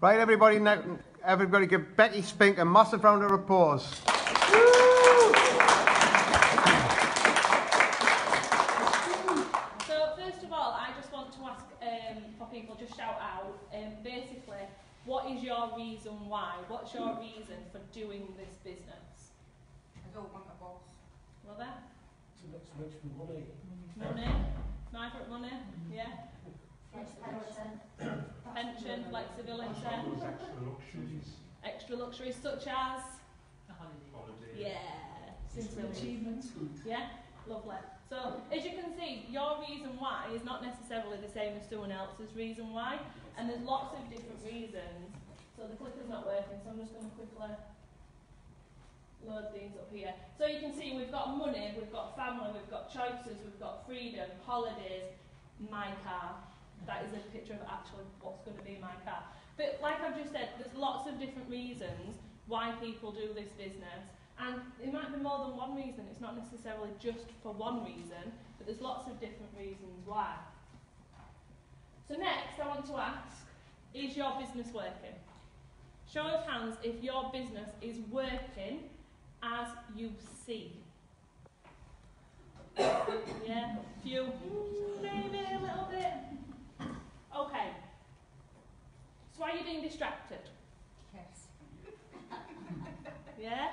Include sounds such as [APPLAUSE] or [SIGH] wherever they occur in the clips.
Right, everybody, now, everybody give Becky Spink a massive round of applause. So first of all, I just want to ask um, for people just shout out. Um, basically, what is your reason why? What's your reason for doing this business? I don't want a boss. Well then, So that's much for money. money, migrant money, yeah. Pension, flexibility, Extra luxuries. extra luxuries such as Holiday. yeah, simple achievement. Yeah, lovely. So as you can see, your reason why is not necessarily the same as someone else's reason why, and there's lots of different reasons. So the clicker's not working, so I'm just going to quickly load these up here. So you can see we've got money, we've got family, we've got choices, we've got freedom, holidays, my car. That is a picture of actually what's going to be my car. But like I've just said, there's lots of different reasons why people do this business. And it might be more than one reason, it's not necessarily just for one reason, but there's lots of different reasons why. So next I want to ask, is your business working? Show of hands if your business is working as you see. [COUGHS] yeah, few, maybe a little bit. Okay. So are you being distracted? Yes. Yeah?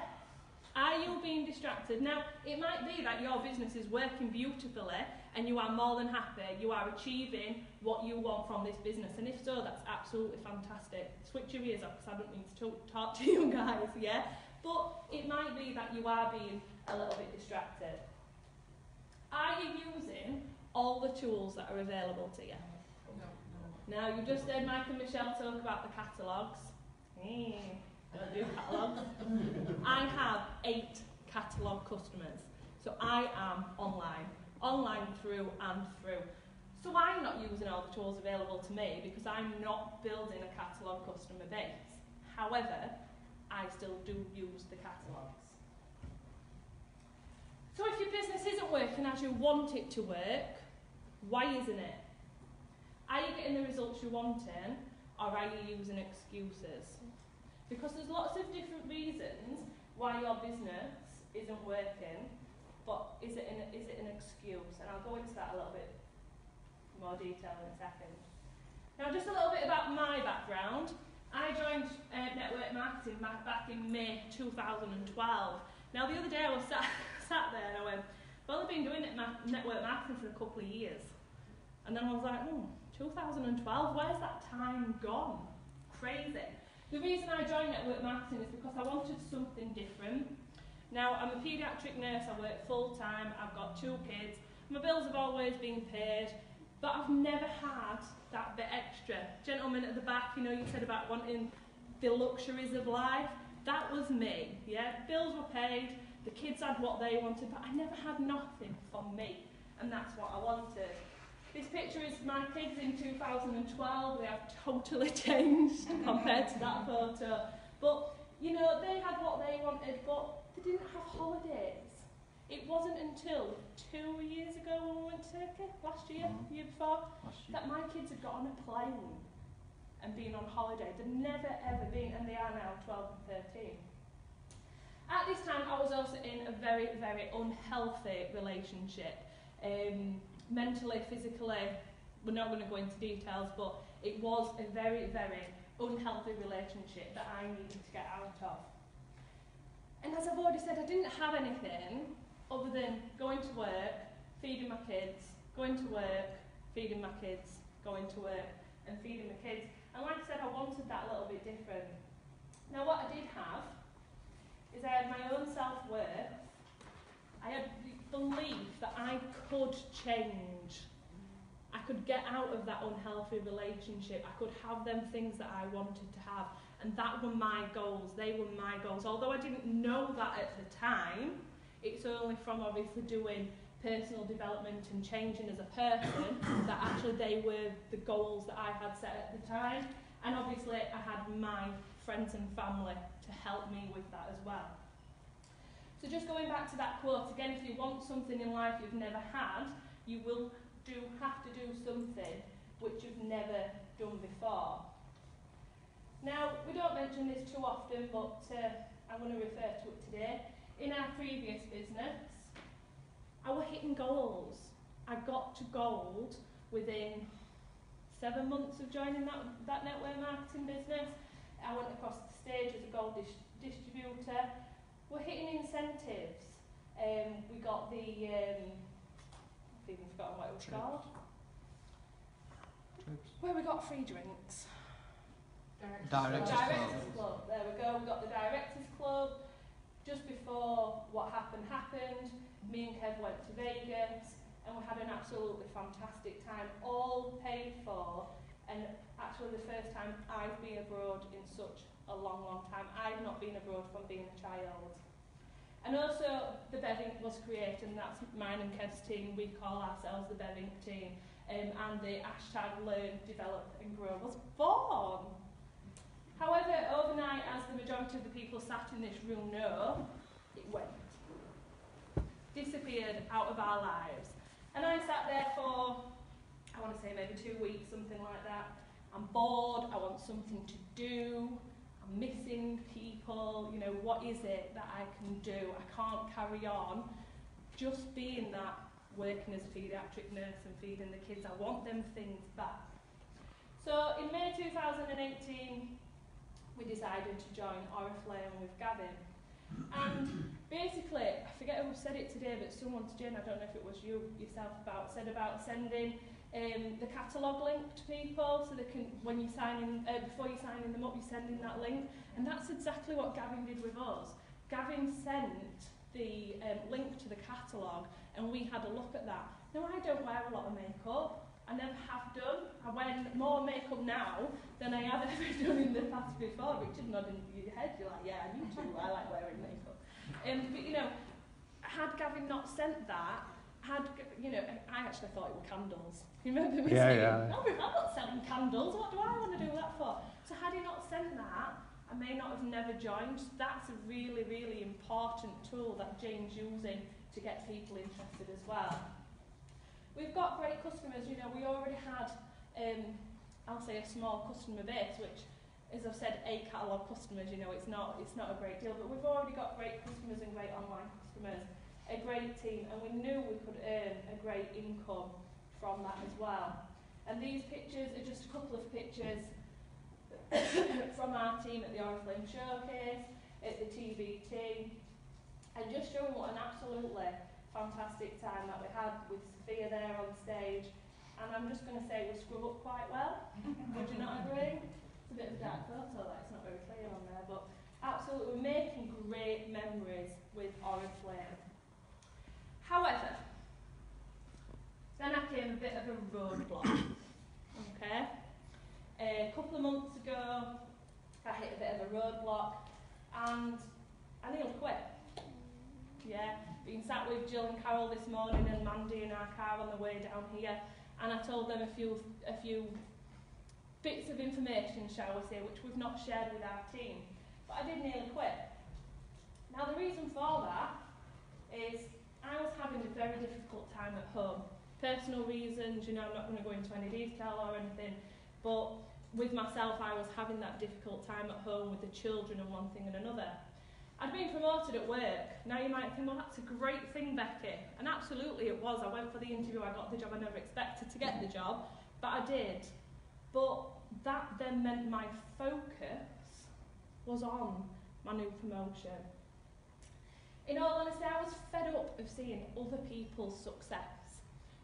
Are you being distracted? Now, it might be that your business is working beautifully and you are more than happy, you are achieving what you want from this business. And if so, that's absolutely fantastic. Switch your ears off because I don't mean to talk, talk to [LAUGHS] you guys, yeah? But it might be that you are being a little bit distracted. Are you using all the tools that are available to you? No, Now, you just heard Mike and Michelle talk about the catalogues. Mm, don't do catalogues. I have eight catalogue customers. So I am online, online through and through. So I'm not using all the tools available to me because I'm not building a catalogue customer base. However, I still do use the catalogues. So if your business isn't working as you want it to work, why isn't it? Are you getting the results you're wanting, or are you using excuses? Because there's lots of different reasons why your business isn't working, but is it an, is it an excuse? And I'll go into that a little bit more detail in a second. Now, just a little bit about my background. I joined uh, network marketing back, in May 2012. Now, the other day I was sat, [LAUGHS] sat there and I went, well, I've been doing network marketing for a couple of years. And then I was like, hmm, 2012, where's that time gone? Crazy. The reason I joined network marketing is because I wanted something different. Now, I'm a paediatric nurse, I work full time, I've got two kids, my bills have always been paid, but I've never had that bit extra. Gentleman at the back, you know, you said about wanting the luxuries of life. That was me, yeah? Bills were paid, the kids had what they wanted, but I never had nothing for me, and that's what I wanted. This picture is my kids in 2012. They have totally [LAUGHS] changed compared to that photo. But, you know, they had what they wanted, but they didn't have holidays. It wasn't until two years ago when we went to Turkey, last year, year before, that my kids had got on a plane and been on holiday. They'd never ever been, and they are now 12 and 13. At this time, I was also in a very, very unhealthy relationship. Um, mentally, physically, we're not going to go into details, but it was a very, very unhealthy relationship that I needed to get out of. And as I've already said, I didn't have anything other than going to work, feeding my kids, going to work, feeding my kids, going to work, and feeding my kids. And like I said, I wanted that a little bit different. Now, what I did have is I had my own self worth. I had the belief that I could change. I could get out of that unhealthy relationship. I could have them things that I wanted to have. And that were my goals. They were my goals. Although I didn't know that at the time, it's only from obviously doing personal development and changing as a person [COUGHS] that actually they were the goals that I had set at the time. And obviously I had my friends and family to help me with that as well. So just going back to that quote, again, if you want something in life you've never had, you will do have to do something which you've never done before. Now, we don't mention this too often, but uh, I'm going to refer to it today. In our previous business, I were hitting goals. I got to gold within seven months of joining that, that network marketing business. I went across the stage as a gold dis- distributor. We're hitting incentives. Um, we got the, um, I've even forgotten what it was Trips. called. Where we got free drinks. Directors Directors Club. There we go. We got the Directors Club. Just before what happened happened, me and Kev went to Vegas and we had an absolutely fantastic time, all paid for. And actually, the first time I've been abroad in such a long, long time. I've not been abroad from being a child. And also, the Bevink was created, and that's mine and Kev's team. We call ourselves the Bevink team. Um, and the hashtag Learn, Develop and Grow was born. However, overnight, as the majority of the people sat in this room know, it went. Disappeared out of our lives. And I sat there for, I want to say maybe two weeks, something like that. I'm bored, I want something to do, Missing people, you know, what is it that I can do? I can't carry on just being that working as a paediatric nurse and feeding the kids. I want them things back. So in May 2018, we decided to join Oriflame with Gavin. And basically, I forget who said it today, but someone, Jen, I don't know if it was you yourself, about said about sending um, the catalogue link to people so they can, when you sign in, uh, before you signing them up, you send in that link. And that's exactly what Gavin did with us. Gavin sent the um, link to the catalogue and we had a look at that. Now, I don't wear a lot of makeup. I never have done. I wear more makeup now than I have [LAUGHS] ever done in the past before. Richard nodding your head, you're like, yeah, me too. I like wearing makeup. Um, but you know, had Gavin not sent that, had you know, I actually thought it were candles. [LAUGHS] You remember me Yeah, saying, yeah. "No, I'm not selling candles. What do I want to do that for?" So had he not sent that, I may not have never joined. That's a really, really important tool that Jane's using to get people interested as well. We've got great customers. You know, we already had, um, I'll say, a small customer base, which, as I've said, a catalogue customers. You know, it's not, it's not a great deal, but we've already got great customers and great online customers, a great team, and we knew we could earn a great income from that as well. And these pictures are just a couple of pictures [COUGHS] from our team at the Oriflame Showcase, at the TBT, and just showing what an absolutely fantastic time that we had with Sophia there on stage. And I'm just going to say we scrub up quite well. Would you not agree? It's a bit of a dark photo, that's not very clear on there, but absolutely we're making great memories with Oriflame. However, then I came a bit of a roadblock. Okay? A couple of months ago, I hit a bit of a roadblock and I nearly quit. Yeah, been sat with Jill and Carol this morning and Mandy in our car on the way down here, and I told them a few a few bits of information, shall we say, which we've not shared with our team. But I did nearly quit. Now the reason for that is I was having a very difficult time at home. Personal reasons, you know, I'm not going to go into any detail or anything, but with myself, I was having that difficult time at home with the children and one thing and another. I'd been promoted at work. Now you might think, well, that's a great thing, Becky. And absolutely it was. I went for the interview, I got the job, I never expected to get the job, but I did. But that then meant my focus was on my new promotion. In all honesty, I was fed up of seeing other people's success.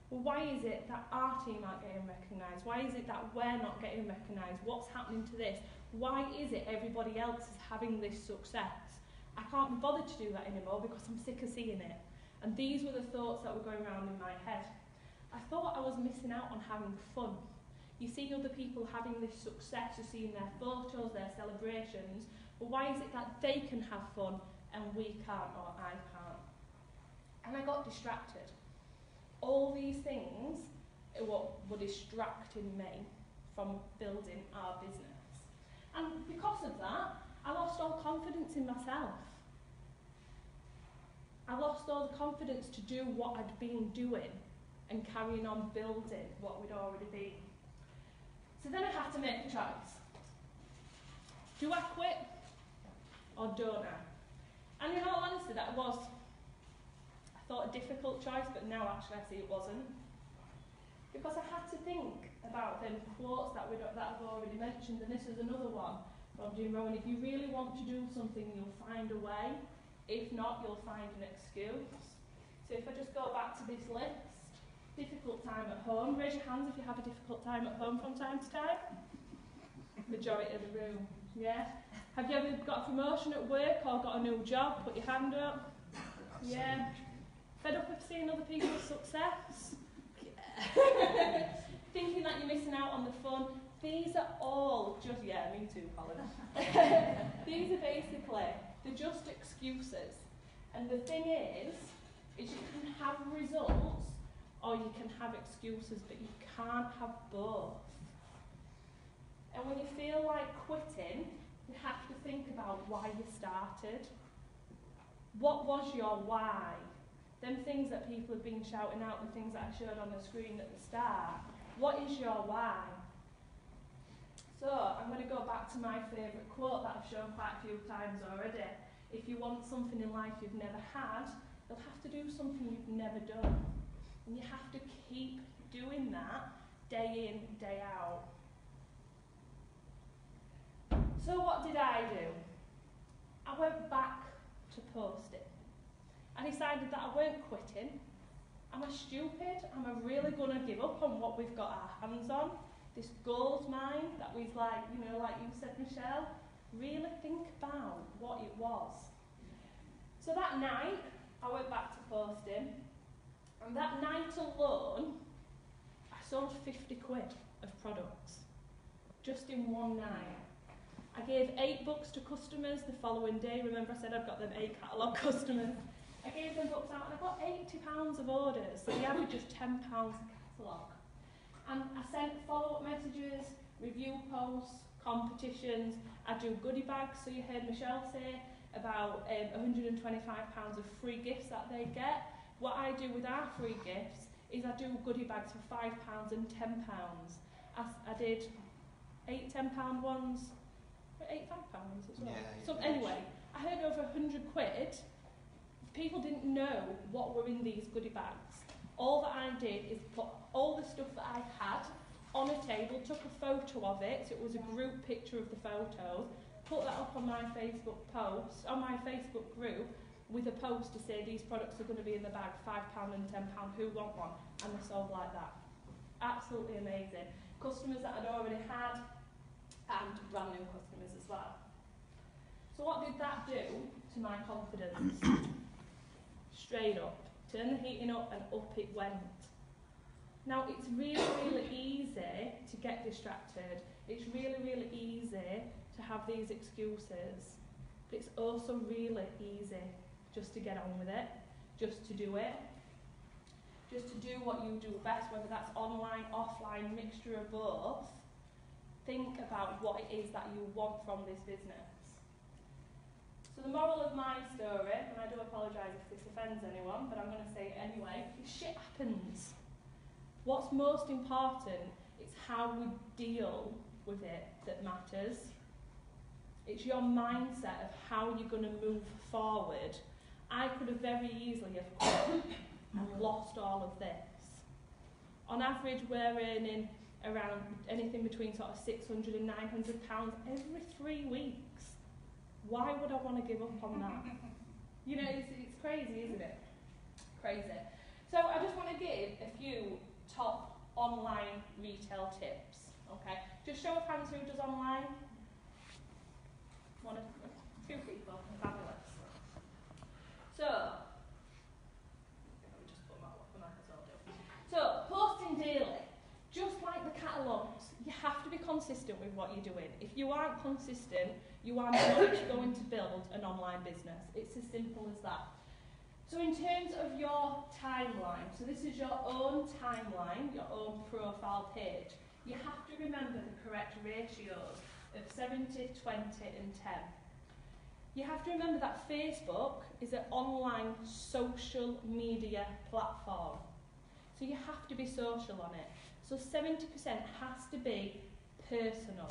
Why is it that our team aren't getting recognised? Why is it that we're not getting recognised? What's happening to this? Why is it everybody else is having this success? I can't be bothered to do that anymore because I'm sick of seeing it. And these were the thoughts that were going around in my head. I thought I was missing out on having fun. You see other people having this success, you're seeing their photos, their celebrations, but why is it that they can have fun and we can't or I can't? And I got distracted. All these things are what were distracting me from building our business. And because of that, I lost all confidence in myself. I lost all the confidence to do what I'd been doing and carrying on building what we'd already been. So then I had to make a choice. Do I quit or don't I? That was, I thought, a difficult choice, but now actually I see it wasn't. Because I had to think about them quotes that, we that I've already mentioned, and this is another one from Jim Rohn. If you really want to do something, you'll find a way. If not, you'll find an excuse. So if I just go back to this list, difficult time at home. Raise your hands if you have a difficult time at home from time to time. Majority of the room, yeah. Have you ever got a promotion at work or got a new job? Put your hand up. Yeah. Fed up with seeing other people's success? Yeah. [LAUGHS] Thinking that you're missing out on the fun? These are all just, yeah, me too, Colin. [LAUGHS] These are basically, they're just excuses. And the thing is, is you can have results or you can have excuses, but you can't have both. And when you feel like quitting, you have to think about why you started. What was your why? Them things that people have been shouting out, the things that I showed on the screen at the start. What is your why? So, I'm going to go back to my favourite quote that I've shown quite a few times already. If you want something in life you've never had, you'll have to do something you've never done. And you have to keep doing that day in, day out. So what did I do? I went back to posting. I decided that I weren't quitting. Am I stupid? Am I really going to give up on what we've got our hands on? This gold mine that we've like, you know, like you said, Michelle? Really think about what it was. So that night, I went back to posting. And that night alone, I sold 50 quid of products. Just in one night. I gave eight books to customers the following day. Remember, I said I've got them eight catalogue [LAUGHS] customers. I gave them books out and I got £80 of orders, so the average is £10 a catalogue. And I sent follow up messages, review posts, competitions. I do goodie bags, so you heard Michelle say about um, £125 of free gifts that they get. What I do with our free gifts is I do goodie bags for £5 and £10. I, I did eight £10 ones, eight £5 as well. Yeah, so yeah. anyway, I heard over a 100 quid. People didn't know what were in these goodie bags. All that I did is put all the stuff that I had on a table, took a photo of it, so it was a group picture of the photos, put that up on my Facebook post, on my Facebook group, with a post to say these products are going to be in the bag, £5 and £10, who want one? And they sold like that. Absolutely amazing. Customers that I'd already had, Um, and brand new customers as well. So what did that do to my confidence? [COUGHS] Straight up. Turn the heating up and up it went. Now it's really, really easy to get distracted. It's really, really easy to have these excuses. But it's also really easy just to get on with it, just to do it, just to do what you do best, whether that's online, offline, mixture of both. Think about what it is that you want from this business. So the moral of my story, and I do apologise if this offends anyone, but I'm going to say it anyway, shit happens. What's most important is how we deal with it that matters. It's your mindset of how you're going to move forward. I could have very easily have quit and lost all of this. On average, we're earning around anything between sort of 600 and 900 pounds every three weeks. Why would I want to give up on that? [LAUGHS] You know, it's, it's crazy, isn't it? Crazy. So I just want to give a few top online retail tips. Okay, just show of hands who does online. One, a two people, fabulous. So, let me just put my, what my myself do. So, posting daily, just like the catalogues, you have to be consistent with what you're doing. If you aren't consistent, you are not [COUGHS] going to build an online business. It's as simple as that. So in terms of your timeline, so this is your own timeline, your own profile page, you have to remember the correct ratios of 70, 20 and 10. You have to remember that Facebook is an online social media platform. So you have to be social on it. So 70% has to be personal.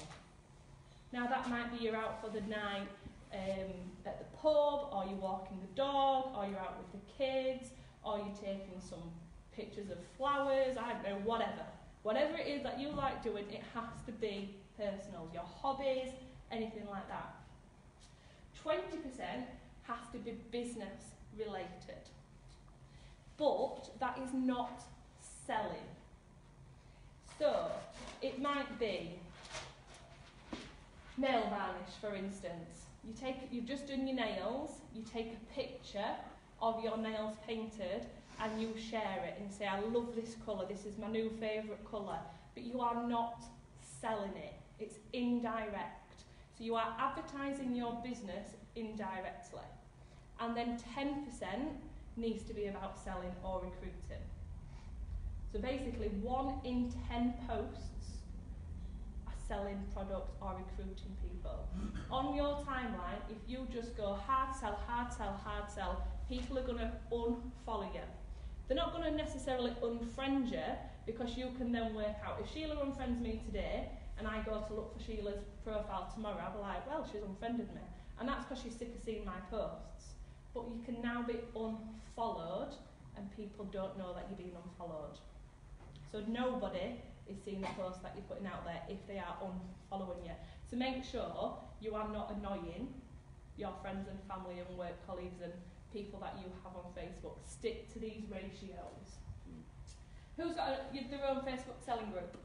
Now that might be you're out for the night um, at the pub, or you're walking the dog, or you're out with the kids, or you're taking some pictures of flowers, I don't know, whatever. Whatever it is that you like doing, it has to be personal. Your hobbies, anything like that. 20% has to be business related. But that is not selling. So, it might be nail varnish, for instance. You take, you've just done your nails, you take a picture of your nails painted and you share it and say, I love this colour, this is my new favourite colour. But you are not selling it, it's indirect. So you are advertising your business indirectly. And then 10% needs to be about selling or recruiting. So basically, one in 10 posts selling products or recruiting people. On your timeline, if you just go hard sell, hard sell, hard sell, people are going to unfollow you. They're not going to necessarily unfriend you because you can then work out. If Sheila unfriends me today and I go to look for Sheila's profile tomorrow, I'll be like, well, she's unfriended me. And that's because she's sick of seeing my posts. But you can now be unfollowed and people don't know that you're being unfollowed. So nobody is seeing the posts that you're putting out there if they are unfollowing you. So make sure you are not annoying your friends and family and work colleagues and people that you have on Facebook. Stick to these ratios. Who's got a, their own Facebook selling group?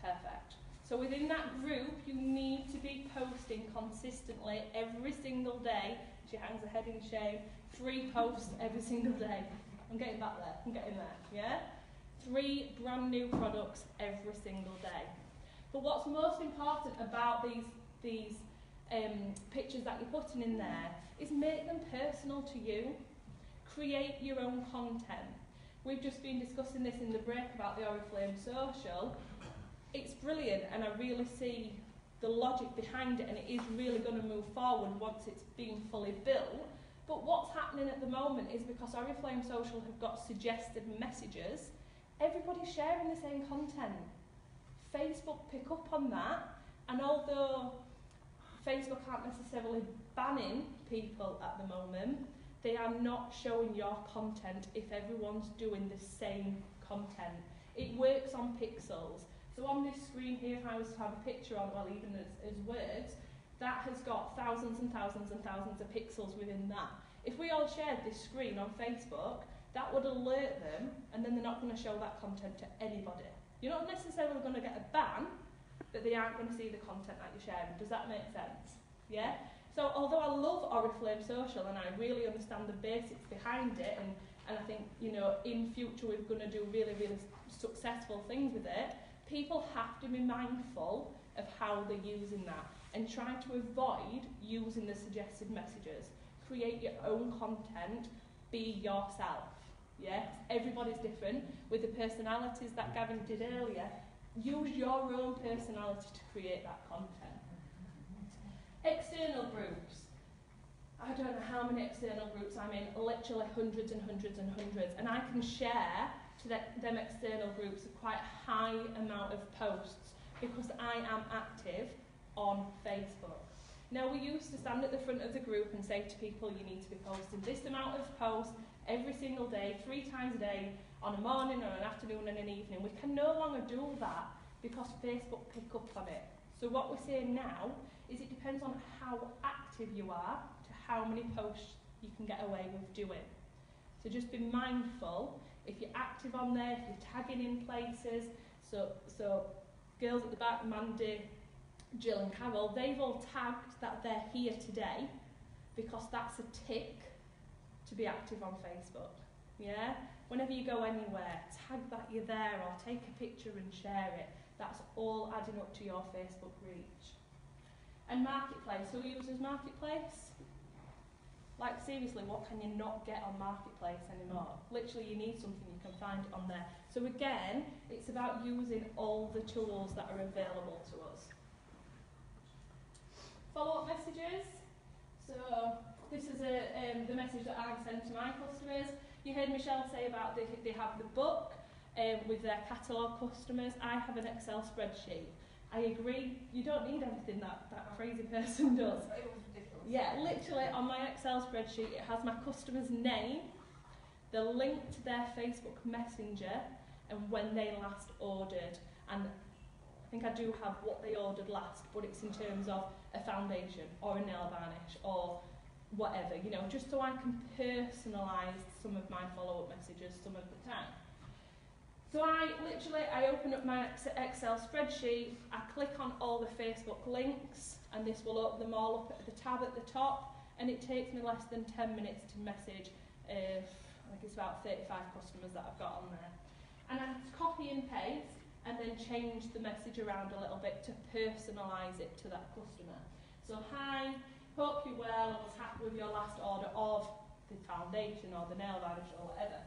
Perfect. So within that group, you need to be posting consistently every single day. She hangs her head in shame. Three posts every single day. I'm getting back there. I'm getting there. Yeah? Three brand new products every single day. But what's most important about these these um, pictures that you're putting in there is make them personal to you. Create your own content. We've just been discussing this in the break about the Oriflame social. It's brilliant, and I really see the logic behind it, and it is really going to move forward once it's been fully built. But what's happening at the moment is because Oriflame Social have got suggested messages, everybody's sharing the same content. Facebook pick up on that, and although Facebook aren't necessarily banning people at the moment, they are not showing your content if everyone's doing the same content. It works on pixels. So on this screen here, if I was to have a picture on, well, even as, as words, that has got thousands and thousands and thousands of pixels within that. If we all shared this screen on Facebook, that would alert them, and then they're not going to show that content to anybody. You're not necessarily going to get a ban, but they aren't going to see the content that you're sharing. Does that make sense? Yeah? So although I love Oriflame Social and I really understand the basics behind it and, and I think, you know, in future we're going to do really, really successful things with it, people have to be mindful of how they're using that and try to avoid using the suggested messages. Create your own content, be yourself. Yeah, everybody's different. With the personalities that Gavin did earlier, use your own personality to create that content. External groups. I don't know how many external groups I'm in, literally hundreds and hundreds and hundreds, and I can share to the, them external groups a quite high amount of posts because I am active on Facebook. Now we used to stand at the front of the group and say to people you need to be posting this amount of posts every single day, three times a day, on a morning or an afternoon and an evening. We can no longer do that because Facebook pick up on it. So what we're saying now is it depends on how active you are to how many posts you can get away with doing. So just be mindful if you're active on there, if you're tagging in places. So, so girls at the back, Mandy, Jill and Carol, they've all tagged that they're here today because that's a tick to be active on Facebook. Yeah? Whenever you go anywhere, tag that you're there or take a picture and share it. That's all adding up to your Facebook reach. And Marketplace, who uses Marketplace? Like seriously, what can you not get on Marketplace anymore? Literally you need something, you can find on there. So again, it's about using all the tools that are available to us. Follow-up messages. So this is a, um, the message that I send to my customers. You heard Michelle say about they, they have the book um, with their catalogue customers. I have an Excel spreadsheet. I agree. You don't need everything that that crazy [LAUGHS] person does. It was ridiculous. Yeah, literally on my Excel spreadsheet, it has my customer's name, the link to their Facebook Messenger, and when they last ordered. And I think I do have what they ordered last, but it's in terms of a foundation or a nail varnish or whatever, you know, just so I can personalise some of my follow-up messages some of the time. So I literally, I open up my Excel spreadsheet, I click on all the Facebook links, and this will open them all up at the tab at the top, and it takes me less than 10 minutes to message, uh, I think it's about 35 customers that I've got on there. And I copy and paste, and then change the message around a little bit to personalise it to that customer. So, hi, hope you're well, I was happy with your last order of the foundation or the nail varnish or whatever.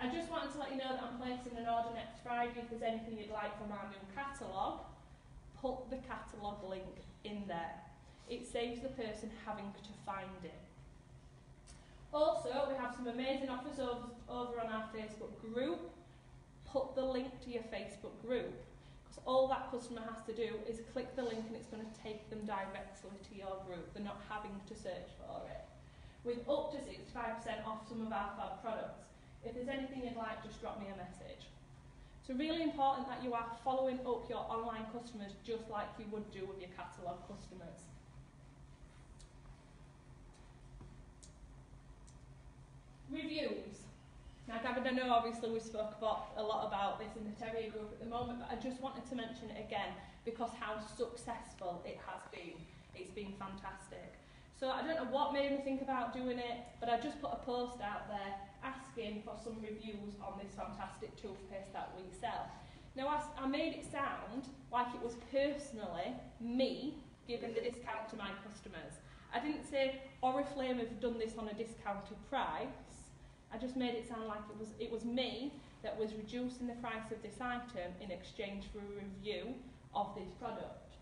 I just wanted to let you know that I'm placing an order next Friday. If there's anything you'd like from our new catalogue, put the catalogue link in there. It saves the person having to find it. Also, we have some amazing offers over, over on our Facebook group. Put the link to your Facebook group. Because all that customer has to do is click the link and it's going to take them directly to your group. They're not having to search for it. With up to 65% off some of our fab products. If there's anything you'd like, just drop me a message. So really important that you are following up your online customers just like you would do with your catalogue customers. Reviews. Now Gavin, I know obviously we spoke about a lot about this in the Terrier group at the moment, but I just wanted to mention it again because how successful it has been. It's been fantastic. So I don't know what made me think about doing it, but I just put a post out there asking for some reviews on this fantastic toothpaste that we sell. Now I made it sound like it was personally me giving the discount to my customers. I didn't say Oriflame have done this on a discounted price. I just made it sound like it was it was me that was reducing the price of this item in exchange for a review of this product.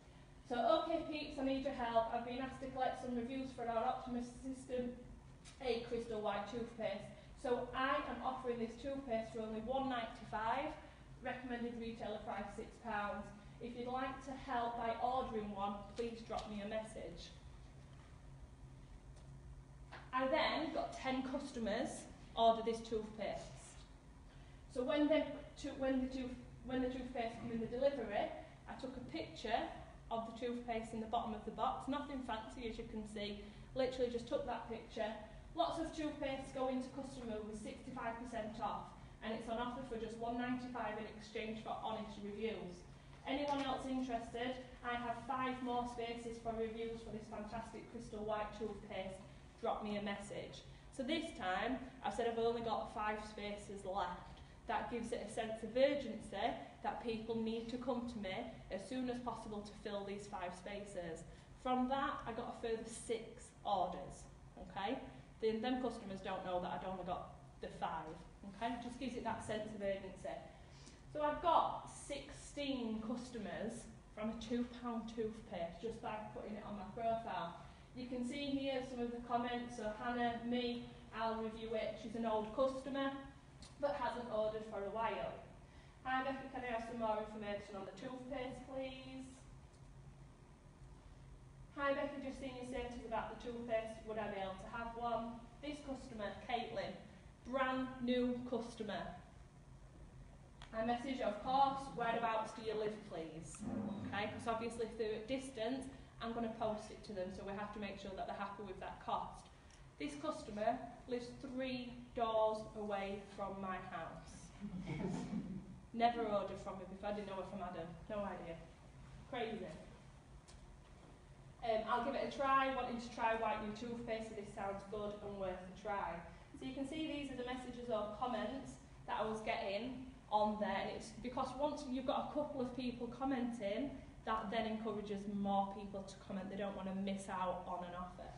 So, okay, peeps, I need your help. I've been asked to collect some reviews for our Optimus System A Crystal White toothpaste. So, I am offering this toothpaste for only one ninety five. Recommended retailer price £6. If you'd like to help by ordering one, please drop me a message. I then got 10 customers order this toothpaste. So when the, to, when the, tooth, when the toothpaste came in the delivery, I took a picture of the toothpaste in the bottom of the box, nothing fancy as you can see, literally just took that picture. Lots of toothpaste going to customer with 65% off and it's on offer for just 195 in exchange for honest reviews. Anyone else interested? I have five more spaces for reviews for this fantastic crystal white toothpaste. Drop me a message. So this time, I've said I've only got five spaces left. That gives it a sense of urgency that people need to come to me as soon as possible to fill these five spaces. From that, I got a further six orders. Okay, then them customers don't know that I'd only got the five. Okay, just gives it that sense of urgency. So I've got 16 customers from a £2 toothpaste just by putting it on my profile. You can see here some of the comments. So Hannah, me, I'll review it. She's an old customer but hasn't ordered for a while. Hi Becky, can I have some more information on the toothpaste please? Hi Becky, just seen your status about the toothpaste. Would I be able to have one? This customer, Caitlin, brand new customer. I message, of course, whereabouts do you live, please? Okay, because obviously at distance, I'm going to post it to them, so we have to make sure that they're happy with that cost. This customer lives three doors away from my house. [LAUGHS] Never ordered from him if I didn't know her from Adam. No idea. Crazy. Um, I'll give it a try, wanting to try white new toothpaste, so this sounds good and worth a try. So you can see these are the messages or comments that I was getting on there, and it's because once you've got a couple of people commenting, that then encourages more people to comment. They don't want to miss out on an offer.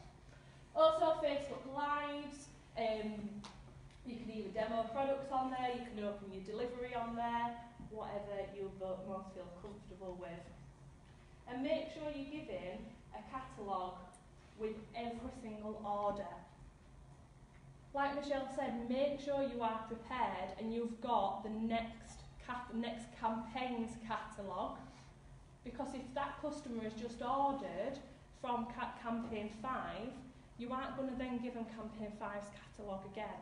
Also, Facebook Lives. Um, you can either demo products on there, you can open your delivery on there, whatever you most feel comfortable with. And make sure you give in a catalogue with every single order. Like Michelle said, make sure you are prepared and you've got the next cat- next campaign's catalogue Because if that customer has just ordered from ca- campaign five, you aren't going to then give them campaign five's catalogue again.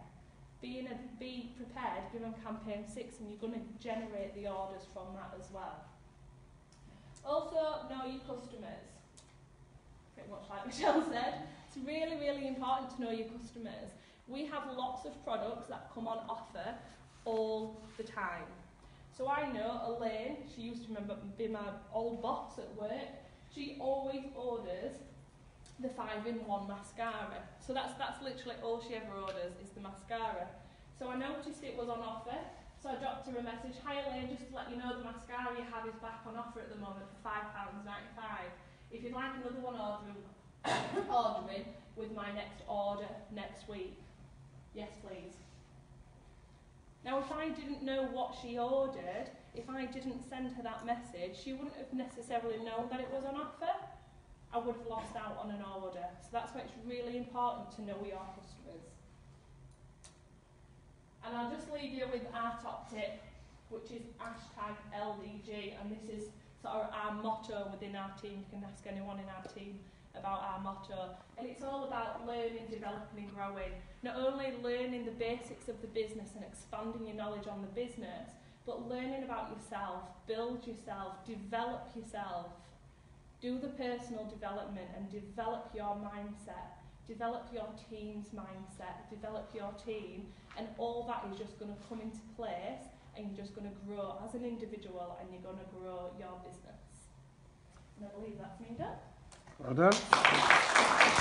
Be, a, be prepared, give them campaign six, and you're going to generate the orders from that as well. Also, know your customers. Pretty much like [LAUGHS] Michelle said, it's really, really important to know your customers. We have lots of products that come on offer all the time. So I know Elaine, she used to remember be my old boss at work, she always orders the five in one mascara. So that's that's literally all she ever orders is the mascara. So I noticed it was on offer. So I dropped her a message, Hi Elaine, just to let you know the mascara you have is back on offer at the moment for £5.95. If you'd like another one ordering, [COUGHS] ordering with my next order next week, yes please. Now if I didn't know what she ordered, if I didn't send her that message, she wouldn't have necessarily known that it was on offer. I would have lost out on an order. So that's why it's really important to know your customers. And I'll just leave you with our top tip, which is hashtag LDG, and this is sort of our motto within our team. You can ask anyone in our team about our motto. And it's all about learning, developing and growing. Not only learning the basics of the business and expanding your knowledge on the business, but learning about yourself, build yourself, develop yourself. Do the personal development and develop your mindset. Develop your team's mindset, develop your team, and all that is just going to come into place and you're just going to grow as an individual and you're going to grow your business. And I believe that's me done. Well done.